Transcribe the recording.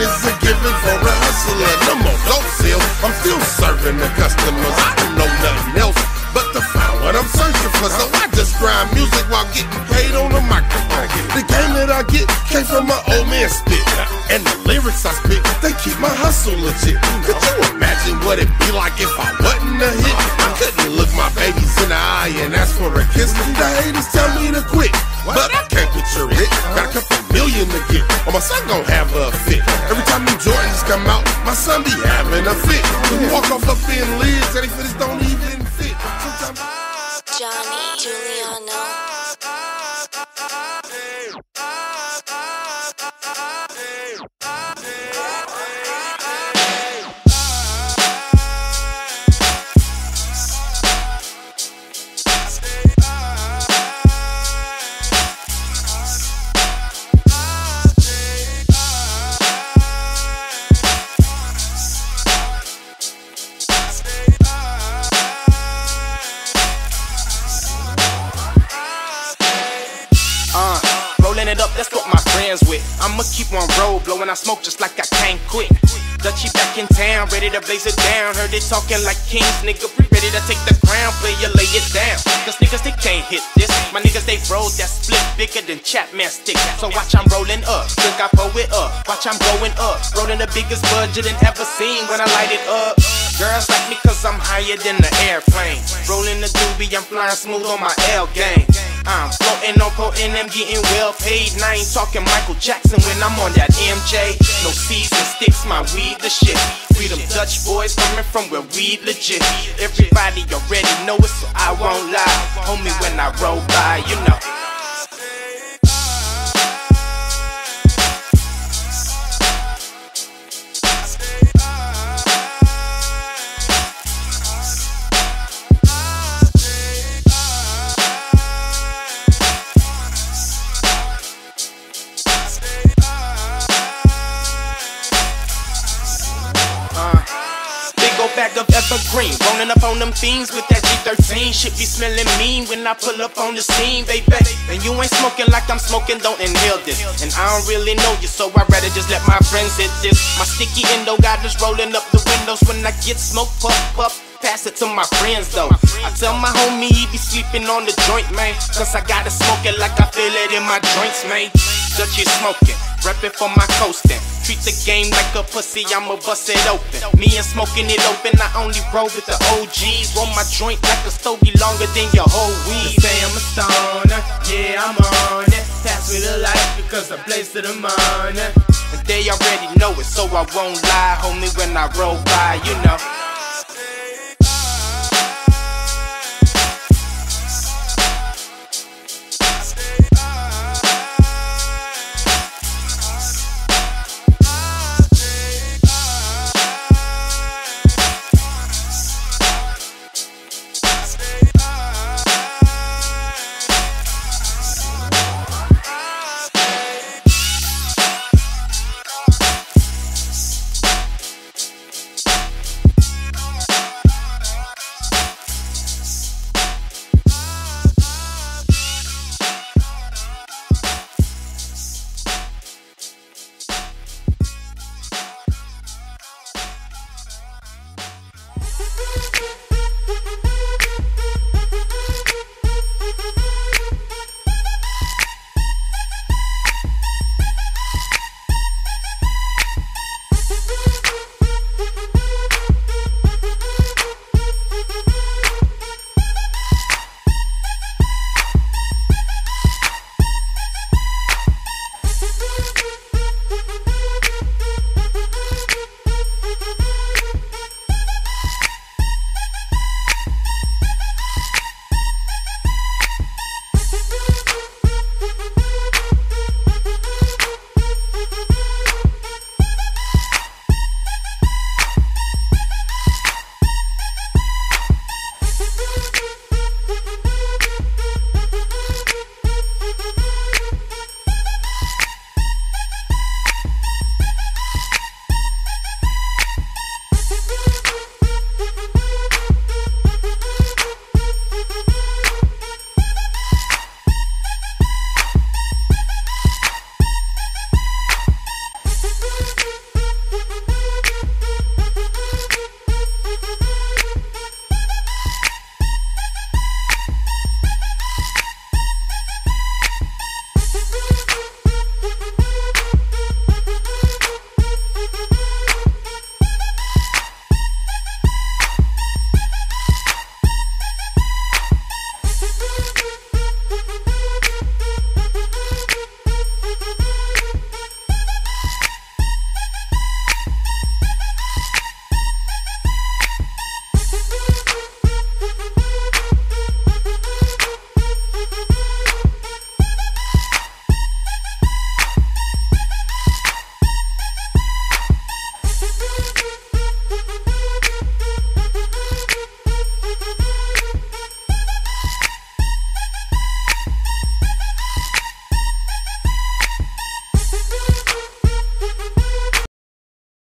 is a given for a hustler. No Or my son gon' have a fit. Every time them Jordans come out, my son be having a fit. Walk off up in lids, and if it don't even fit. Sometimes Johnny Giuliano. With. I'ma keep on roll, blowing I smoke just like I can't quit. Dutchy back in town, ready to blaze it down. Heard it talking like kings, nigga. Ready to take the crown, player, lay it down. Cause niggas, they can't hit this. My niggas, they roll that split bigger than Chapman stick. So watch, I'm rolling up. Look, I pull it up. Watch, I'm going up. Rolling the biggest budget than ever seen when I light it up. Girls like me cause I'm higher than the airplane. Rolling the doobie, I'm flying smooth on my L game. I'm floating on potent, I'm getting well paid. And I ain't talking Michael Jackson when I'm on that MJ. No season sticks, my weed the shit. Freedom Dutch boys coming from where we legit. Everybody already know it, so I won't lie. Homie, when I roll by, you know. Bag of evergreen, rolling up on them fiends with that G13. Shit be smelling mean when I pull up on the scene, baby. And you ain't smoking like I'm smoking, don't inhale this. And I don't really know you, so I'd rather just let my friends hit this. My sticky endo got us rolling up the windows when I get smoke, puff, puff. Pass it to my friends though. I tell my homie he be sleeping on the joint, man. Cause I gotta smoke it like I feel it in my joints, man. Dutchy smoking, reppin' for my coastin'. Treat the game like a pussy, I'ma bust it open. Me and smoking it open, I only roll with the OGs. Roll my joint like a stogie longer than your whole weed. They Say I'm a stoner, yeah, I'm on it. Pass me the light because I blaze to the morning. And they already know it, so I won't lie, homie, when I roll by, you know.